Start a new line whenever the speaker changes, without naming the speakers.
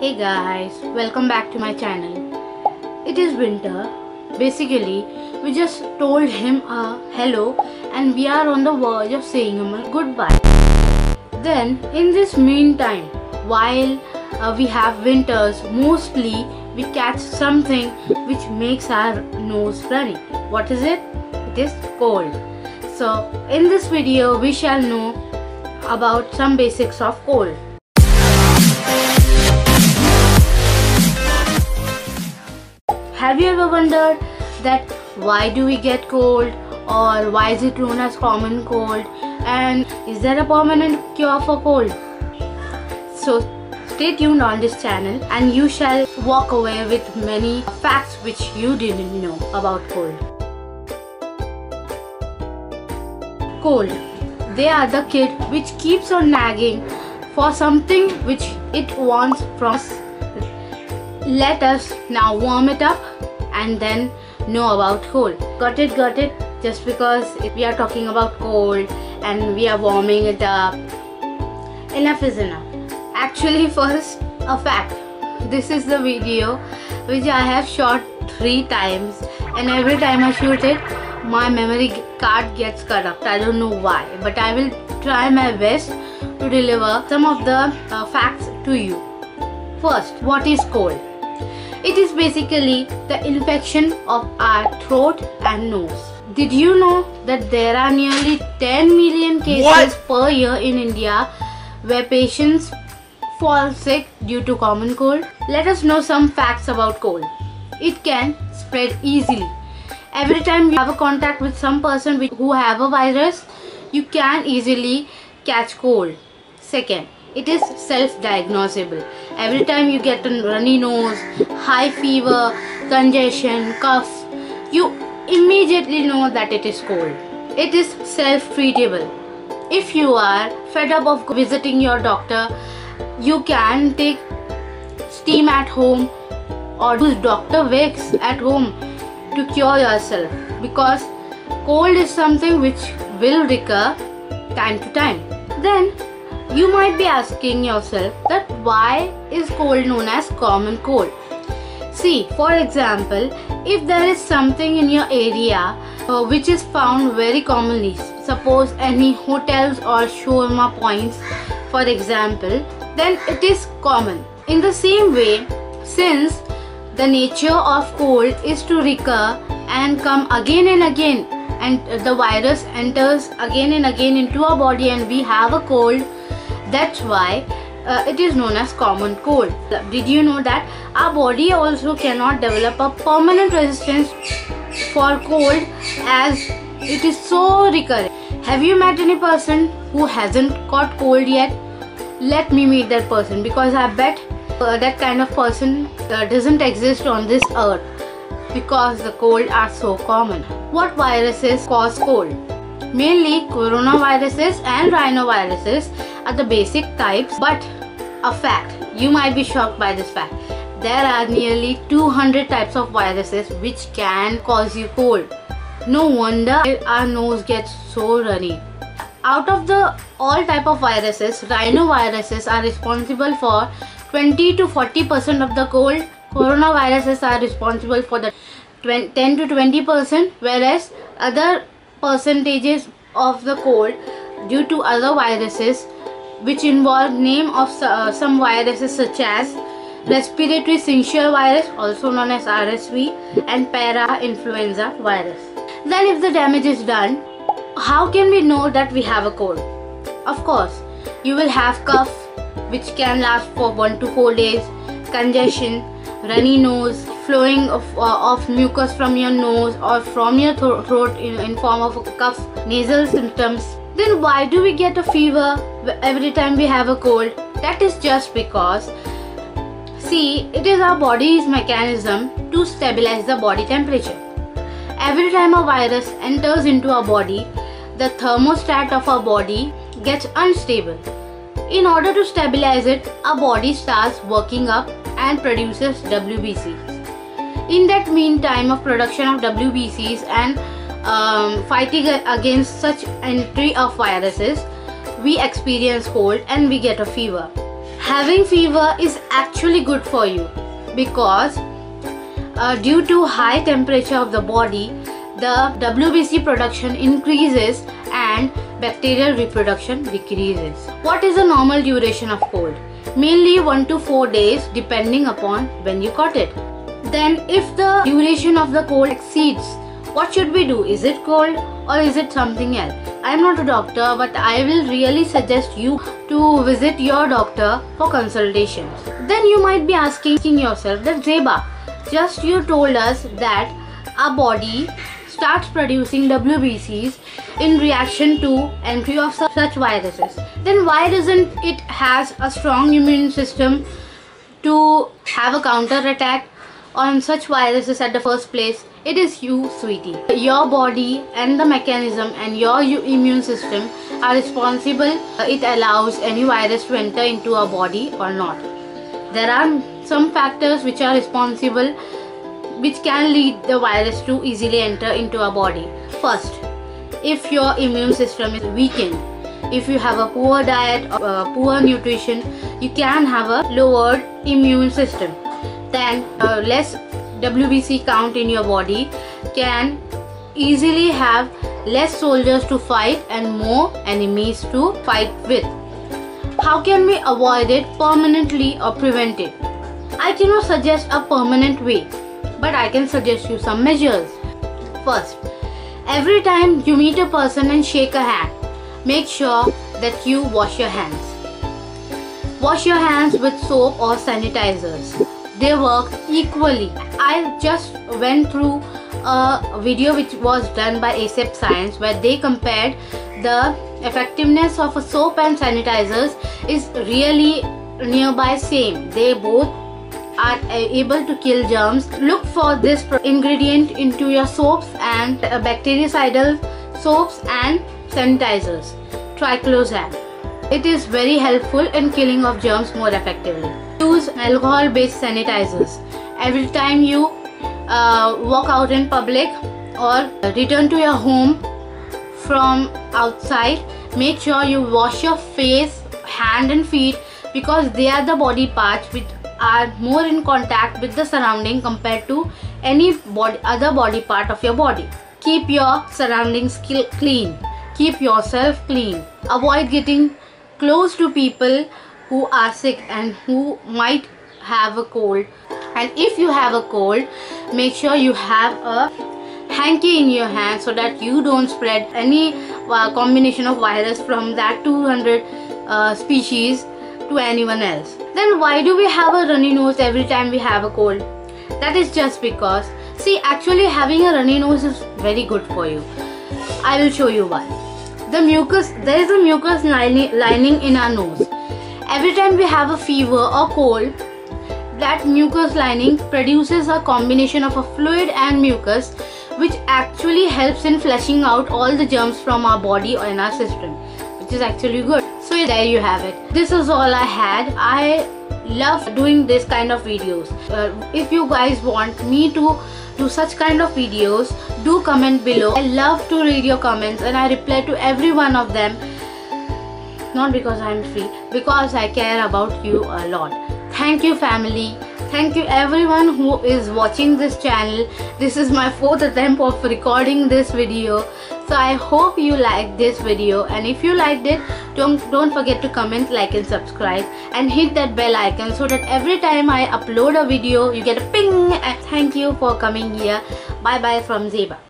Hey guys, welcome back to my channel. It is winter. Basically, we just told him a hello and we are on the verge of saying him a goodbye. Then, in this meantime, while uh, we have winters, mostly we catch something which makes our nose runny. What is it? It is cold. So, in this video, we shall know about some basics of cold. Have you ever wondered that why do we get cold or why is it known as common cold and is there a permanent cure for cold? So stay tuned on this channel and you shall walk away with many facts which you didn't know about cold. Cold. They are the kid which keeps on nagging for something which it wants from us. Let us now warm it up and then know about cold. Got it, got it? Just because we are talking about cold and we are warming it up. Enough is enough. Actually, first, a fact. This is the video which I have shot three times, and every time I shoot it, my memory card gets corrupt. I don't know why, but I will try my best to deliver some of the uh, facts to you. First, what is cold? It is basically the infection of our throat and nose. Did you know that there are nearly 10 million cases
What?
per year in India where patients fall sick due to common cold? Let us know some facts about cold. It can spread easily. Every time you have a contact with some person who have a virus, you can easily catch cold. Second, it is self-diagnosable. Every time you get a runny nose, high fever, congestion, cough, you immediately know that it is cold. It is self-treatable. If you are fed up of visiting your doctor, you can take steam at home or use Dr. Vicks at home to cure yourself because cold is something which will recur time to time. Then you might be asking yourself that why is cold known as common cold? See, for example, if there is something in your area uh, which is found very commonly, suppose any hotels or shawarma points, for example, then it is common. In the same way, since the nature of cold is to recur and come again and again, and the virus enters again and again into our body, and we have a cold, that's why uh, it is known as common cold. Did you know that our body also cannot develop a permanent resistance for cold as it is so recurrent? Have you met any person who hasn't caught cold yet? Let me meet that person because I bet uh, that kind of person uh, doesn't exist on this earth because the cold are so common. What viruses cause cold? Mainly coronaviruses and rhinoviruses are the basic types, but a fact you might be shocked by this fact. There are nearly 200 types of viruses which can cause you cold. No wonder our nose gets so runny. Out of the all type of viruses, rhinoviruses are responsible for 20 to 40 percent of the cold. Coronaviruses are responsible for the 10 to 20 percent, whereas other percentages of the cold due to other viruses which involve name of uh, some viruses such as respiratory syncytial virus also known as RSV and para-influenza virus. Then if the damage is done, how can we know that we have a cold? Of course, you will have cough which can last for 1 to 4 days, congestion, runny nose, flowing of, uh, of mucus from your nose or from your thro- throat in, in form of a cough, nasal symptoms. Then why do we get a fever every time we have a cold? That is just because See, it is our body's mechanism to stabilize the body temperature. Every time a virus enters into our body, the thermostat of our body gets unstable. In order to stabilize it, our body starts working up and produces WBCs. In that meantime of production of WBCs and um, fighting against such entry of viruses, we experience cold and we get a fever. having fever is actually good for you because uh, due to high temperature of the body the WBC production increases and bacterial reproduction decreases. What is the normal duration of cold? Mainly 1 to 4 days depending upon when you caught it. Then if the duration of the cold exceeds, what should we do? Is it cold or is it something else? I am not a doctor but I will really suggest you to visit your doctor for consultations. Then you might be asking yourself that Zeba, just you told us that our body starts producing WBCs in reaction to entry of such viruses. Then why doesn't it has a strong immune system to have a counter attack on such viruses at the first place? It is you, sweetie. Your body and the mechanism and your immune system are responsible. It allows any virus to enter into our body or not. There are some factors which are responsible which can lead the virus to easily enter into our body. First, if your immune system is weakened, if you have a poor diet or uh, poor nutrition, you can have a lowered immune system. Uh, less WBC count in your body can easily have less soldiers to fight and more enemies to fight with. How can we avoid it permanently or prevent it? I cannot suggest a permanent way but I can suggest you some measures. First, every time you meet a person and shake a hand, make sure that you wash your hands. Wash your hands with soap or sanitizers. They work equally. I just went through a video which was done by AsapSCIENCE where they compared the effectiveness of a soap and sanitizers is really nearby same. They both are able to kill germs. Look for this ingredient into your soaps and uh, bactericidal soaps and sanitizers. Triclosan. It is very helpful in killing of germs more effectively. Use alcohol based sanitizers. Every time you uh, walk out in public or return to your home from outside, make sure you wash your face, hand and feet because they are the body parts which are more in contact with the surrounding compared to any body, other body part of your body. Keep your surroundings clean. Keep yourself clean. Avoid getting close to people who are sick and who might have a cold. And if you have a cold, make sure you have a hanky in your hand so that you don't spread any uh, combination of virus from that 200 uh, species to anyone else. Then why do we have a runny nose every time we have a cold? That is just because, see actually having a runny nose is very good for you. I will show you why. The mucus, there is a mucus lining in our nose. Every time we have a fever or cold, that mucus lining produces a combination of a fluid and mucus which actually helps in flushing out all the germs from our body or in our system which is actually good. So there you have it. This is all i had. I love doing this kind of videos. Uh, if you guys want me to do such kind of videos do comment below. I love to read your comments and i reply to every one of them not because i'm free because i care about you a lot. Thank you family. Thank you everyone who is watching this channel. This is my fourth attempt of recording this video. So i hope you liked this video. And if you liked it don't don't forget to comment like and subscribe. And hit that bell icon so that every time i upload a video you get a ping. Thank you for coming here. Bye bye from zeba